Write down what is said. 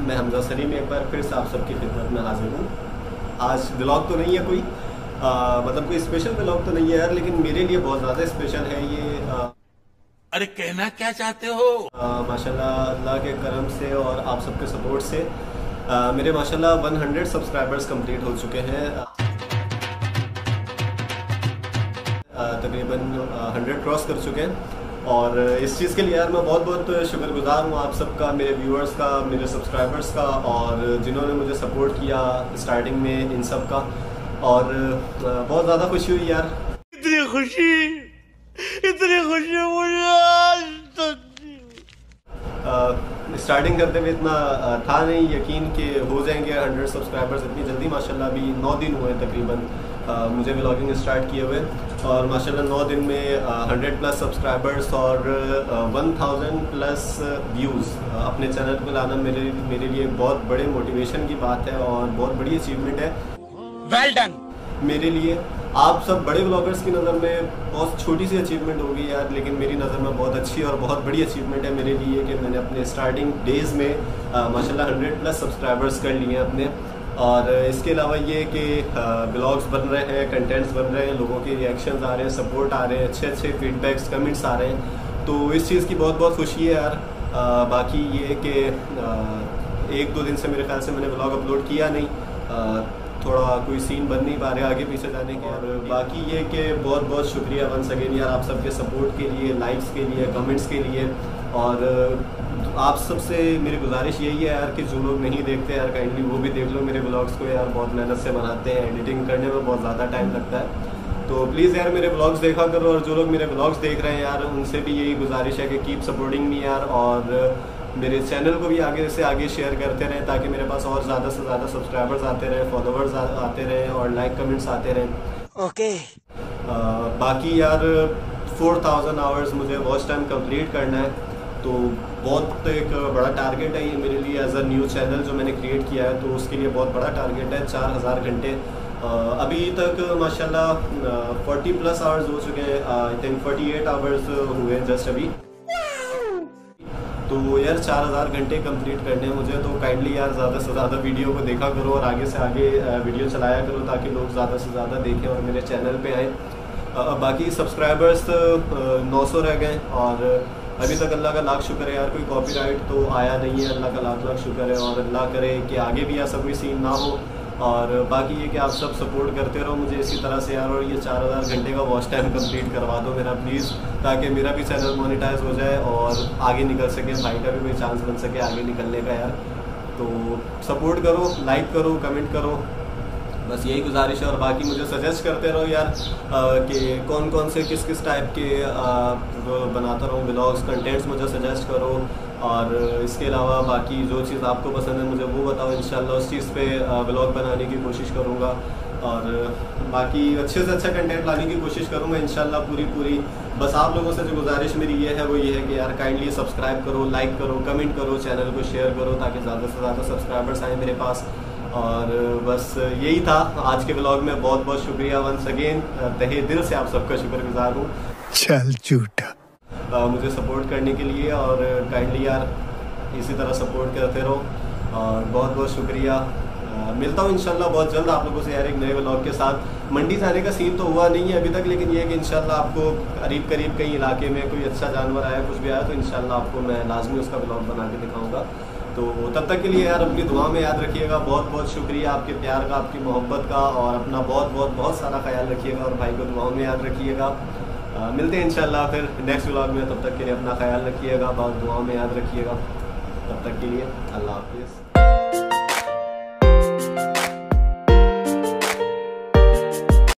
मैं हमजा सलीम एक बार फिर से आप सबकी में हाजिर हूँ। आज ब्लॉग तो नहीं है कोई। आ, मतलब कोई स्पेशल ब्लॉग तो नहीं है यार लेकिन मेरे लिए बहुत ज़्यादा स्पेशल है ये आ, अरे कहना क्या चाहते हो? माशाल्लाह अल्लाह के करम से और आप सबके सपोर्ट से। आ, मेरे माशाल्लाह 100 सब्सक्राइबर्स कंप्लीट हो चुके हैं। तकरीबन 100 क्रॉस कर चुके हैं। और इस चीज़ के लिए यार मैं बहुत बहुत शुक्रगुजार हूँ आप सबका मेरे व्यूअर्स का मेरे सब्सक्राइबर्स का और जिन्होंने मुझे सपोर्ट किया स्टार्टिंग में इन सब का। और बहुत ज़्यादा खुशी हुई यार। इतनी खुशी! इतनी खुशी मुझे स्टार्टिंग करते हुए इतना था नहीं यकीन कि हो जाएँगे हंड्रेड सब्सक्राइबर्स इतनी जल्दी माशाल्लाह अभी नौ दिन हुए तकरीबन मुझे ब्लॉगिंग स्टार्ट किए हुए और माशाल्लाह नौ दिन में हंड्रेड प्लस सब्सक्राइबर्स और वन थाउज़ेंड प्लस व्यूज़ अपने चैनल पर लाना मेरे मेरे लिए बहुत बड़े मोटिवेशन की बात है और बहुत बड़ी अचीवमेंट है। वेल well डन मेरे लिए। आप सब बड़े ब्लॉगर्स की नज़र में बहुत छोटी सी अचीवमेंट होगी यार लेकिन मेरी नज़र में बहुत अच्छी और बहुत बड़ी अचीवमेंट है मेरे लिए कि मैंने अपने स्टार्टिंग डेज़ में माशाल्लाह हंड्रेड प्लस सब्सक्राइबर्स कर लिए हैं अपने। और इसके अलावा ये कि ब्लॉग्स बन रहे हैं कंटेंट्स बन रहे हैं लोगों के रिएक्शंस आ रहे हैं सपोर्ट आ रहे हैं अच्छे अच्छे फीडबैक्स कमेंट्स आ रहे हैं। तो इस चीज़ की बहुत बहुत खुशी है यार। बाकी ये कि एक दो दिन से मेरे ख्याल से मैंने ब्लॉग अपलोड किया नहीं। आ, थोड़ा कोई सीन बन नहीं पा रहे आगे पीछे जाने के। और बाकी ये कि बहुत बहुत शुक्रिया वन सेकेंड यार आप सबके सपोर्ट के लिए लाइक्स के लिए कमेंट्स के लिए। और आप सबसे मेरी गुजारिश यही है यार कि जो लोग नहीं देखते यार काइंडली वो भी देख लो मेरे ब्लॉग्स को यार। बहुत मेहनत से बनाते हैं एडिटिंग करने में बहुत ज़्यादा टाइम लगता है। तो प्लीज़ यार मेरे ब्लॉग्स देखा करो और जो लोग मेरे ब्लॉग्स देख रहे हैं यार, उनसे भी यही गुजारिश है कि कीप सपोर्टिंग मी यार। और मेरे चैनल को भी आगे से आगे शेयर करते रहें ताकि मेरे पास और ज़्यादा से ज़्यादा सब्सक्राइबर्स आते रहें फॉलोवर्स आते रहें और लाइक कमेंट्स आते रहें। ओके बाकी यार फोर थाउज़ेंड आवर्स मुझे वॉच टाइम कंप्लीट करना है तो बहुत एक बड़ा टारगेट है ये मेरे लिए एज अ न्यू चैनल जो मैंने क्रिएट किया है तो उसके लिए बहुत बड़ा टारगेट है चार हज़ार घंटे। अभी तक माशाल्लाह फोर्टी प्लस आवर्स हो चुके हैं I think forty eight hours हुए जस्ट अभी। तो यार चार हज़ार घंटे कंप्लीट करने हैं मुझे तो काइंडली यार ज़्यादा से ज़्यादा वीडियो को देखा करो और आगे से आगे वीडियो चलाया करो ताकि लोग ज़्यादा से ज़्यादा देखें और मेरे चैनल पे आए। बाकी सब्सक्राइबर्स नौ सौ रह गए और अभी तक अल्लाह का लाख शुक्र है यार, कोई कॉपीराइट तो आया नहीं है, अल्लाह का लाख लाख शुक्र है और अल्लाह करे कि आगे भी ऐसा कोई सीन ना हो। और बाकी ये कि आप सब सपोर्ट करते रहो मुझे इसी तरह से यार, और ये चार हज़ार घंटे का वॉच टाइम कंप्लीट करवा दो मेरा प्लीज़ ताकि मेरा भी चैनल मोनिटाइज हो जाए और आगे निकल सके, भाई का भी कोई चांस बन सके आगे निकलने का यार। तो सपोर्ट करो लाइक करो कमेंट करो। बस यही गुजारिश है और बाकी मुझे सजेस्ट करते रहो यार कि कौन कौन से किस किस टाइप के बनाता रहूँ ब्लॉग्स कंटेंट्स मुझे सजेस्ट करो और इसके अलावा बाकी जो चीज़ आपको पसंद है मुझे वो बताओ इन उस चीज़ पे ब्लॉग बनाने की कोशिश करूँगा और बाकी अच्छे से अच्छा कंटेंट लाने की कोशिश करूँगा इन पूरी पूरी। बस आप लोगों से जो गुजारिश मेरी ये है, वो ये है कि यार काइंडली सब्सक्राइब करो लाइक करो कमेंट करो चैनल को शेयर करो ताकि ज़्यादा से ज़्यादा सब्सक्राइबर्स आए मेरे पास। और बस यही था आज के ब्लॉग में। बहुत बहुत शुक्रिया वंस अगेन तहे दिल से आप सबका शुक्रगुजार हूँ। चल झूठा। मुझे सपोर्ट करने के लिए और काइंडली यार इसी तरह सपोर्ट करते रहो। और बहुत बहुत शुक्रिया। मिलता हूँ इंशाल्लाह बहुत जल्द आप लोगों से यार एक नए ब्लॉग के साथ। मंडी जाने का सीन तो हुआ नहीं है अभी तक लेकिन ये कि इंशाल्लाह आपको करीब करीब कहीं इलाके में कोई अच्छा जानवर आया कुछ भी आया तो इंशाल्लाह आपको मैं लाजमी उसका ब्लॉग बना के दिखाऊँगा। तो तब तक के लिए यार अपनी दुआ में याद रखिएगा। बहुत बहुत शुक्रिया आपके प्यार का, आपकी मोहब्बत का और अपना बहुत बहुत बहुत सारा ख्याल रखिएगा और भाई को दुआओं में याद रखिएगा। मिलते हैं इंशाल्लाह फिर नेक्स्ट व्लॉग में। तब तक के लिए अपना ख्याल रखिएगा, बहुत दुआओं में याद रखिएगा। तब तक के लिए अल्लाह हाफिज़।